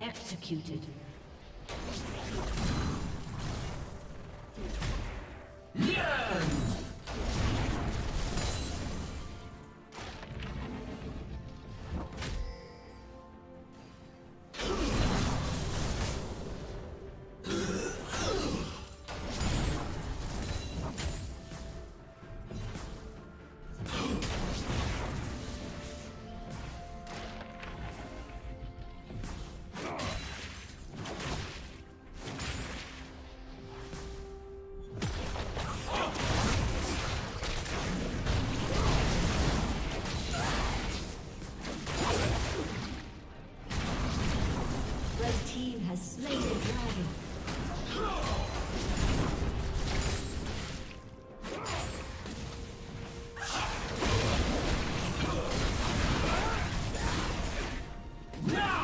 Executed. Now!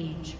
Rampage.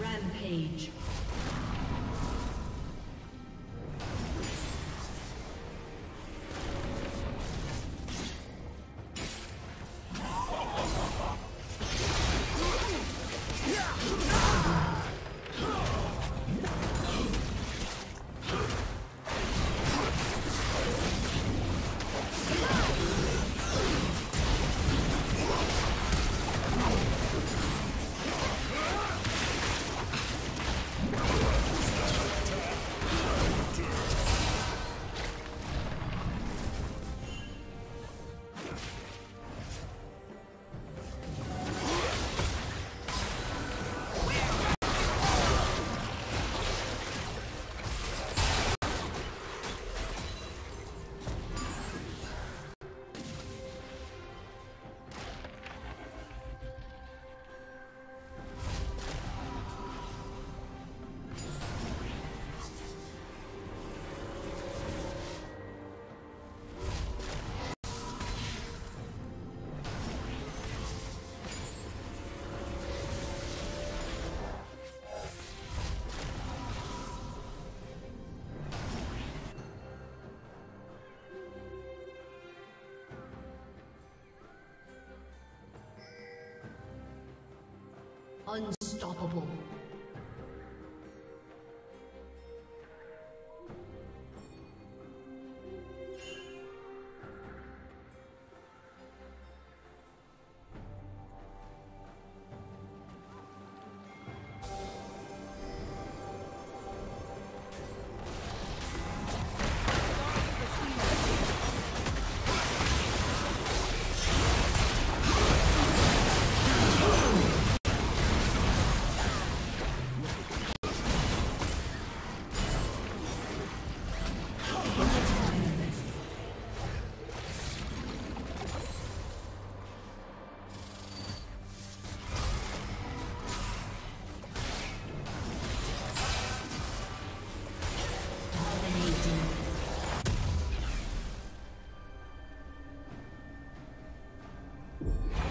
Rampage. Unstoppable.